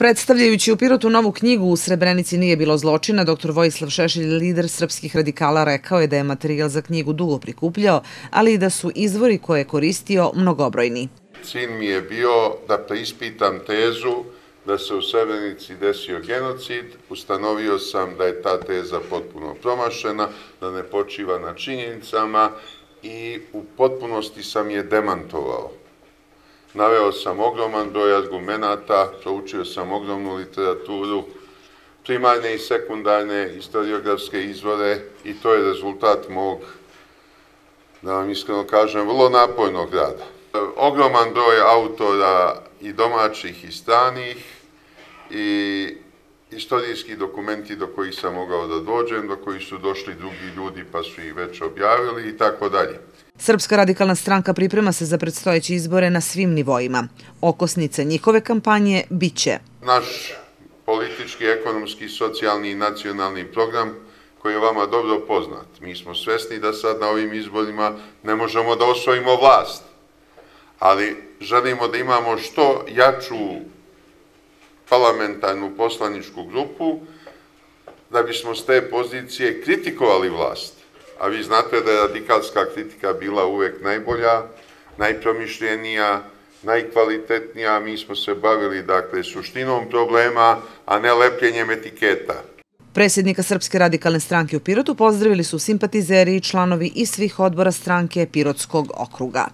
Predstavljajući u Pirotu novu knjigu U Srebrenici nije bilo zločina, dr. Vojislav Šešelj, lider srpskih radikala, rekao je da je materijal za knjigu dugo prikupljao, ali i da su izvori koje je koristio mnogobrojni. Cilj mi je bio da preispitam tezu da se u Srebrenici desio genocid, ustanovio sam da je ta teza potpuno promašena, da ne počiva na činjenicama i u potpunosti sam je demantovao. Naveo sam ogroman broj argumenta, proučio sam ogromnu literaturu, primarne i sekundarne historiografske izvore i to je rezultat mog, da vam iskreno kažem, vrlo napornog rada. Ogroman broj autora i domaćih i stranih i istorijski dokumenti do kojih sam mogao da dođem, do kojih su došli drugi ljudi pa su ih već objavili i tako dalje. Srpska radikalna stranka priprema se za predstojeće izbore na svim nivoima. Okosnice njihove kampanje bit će naš politički, ekonomski, socijalni i nacionalni program koji je vama dobro poznat. Mi smo svesni da sad na ovim izborima ne možemo da osvojimo vlast, ali želimo da imamo što jaču parlamentarnu poslaničku grupu da bismo s te pozicije kritikovali vlast. A vi znate da je radikalska kritika bila uvek najbolja, najpromišljenija, najkvalitetnija. Mi smo se bavili dakle, suštinom problema, a ne lepljenjem etiketa. Predsjednika Srpske radikalne stranke u Pirotu pozdravili su simpatizeri i članovi iz svih odbora stranke Pirotskog okruga.